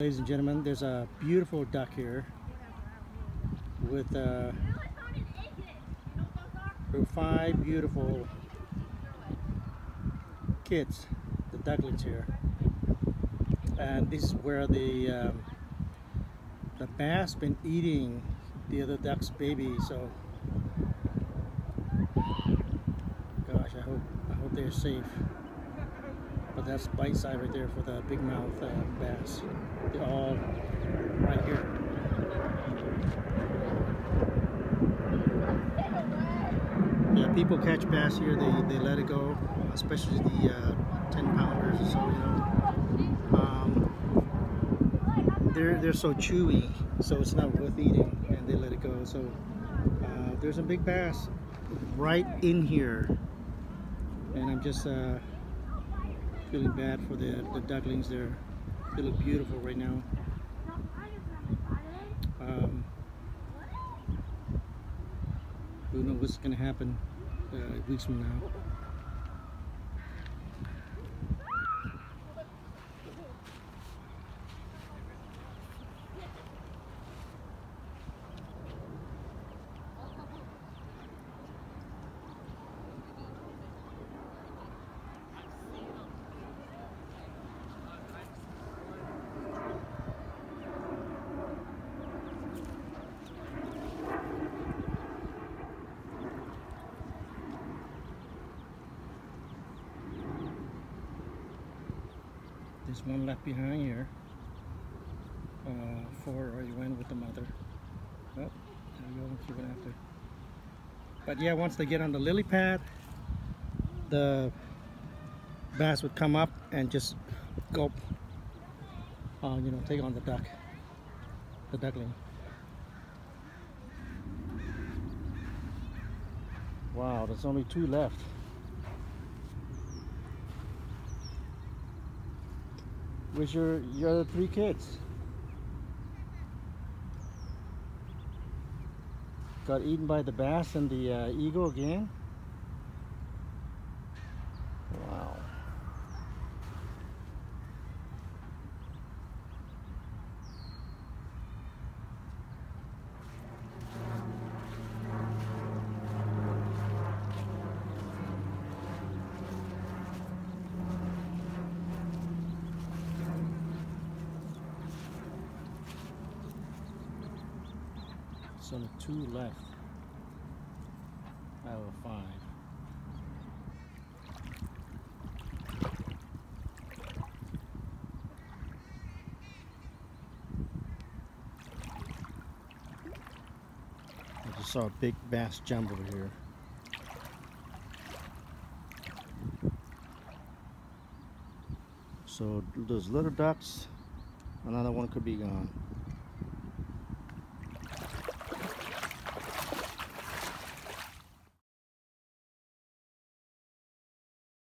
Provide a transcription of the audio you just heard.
Ladies and gentlemen, there's a beautiful duck here with uh, five beautiful kids, the ducklings here. And this is where the um, the bass been eating the other duck's baby. So, gosh, I hope I hope they're safe. But that's bite side right there for the big mouth uh, bass. They're all right here. Yeah, people catch bass here. They, they let it go, especially the uh, 10 pounders or so. You know, um, they're they're so chewy, so it's not worth eating, and they let it go. So uh, there's a big bass right in here, and I'm just. Uh, feeling bad for the, the ducklings there. They look beautiful right now. Um, who knows what's going to happen uh, weeks from now. There's one left behind here. Uh, four already went with the mother. Oh, there we go. She went after. But yeah, once they get on the lily pad, the bass would come up and just go, uh, you know, take on the duck, the duckling. Wow, there's only two left. Where's your your other three kids? Got eaten by the bass and the uh, eagle again? Wow. There's only two left out of five. I just saw a big bass jump over here. So those little ducks, another one could be gone.